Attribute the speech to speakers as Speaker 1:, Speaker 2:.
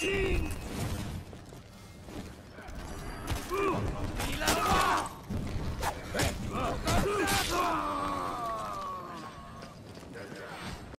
Speaker 1: Team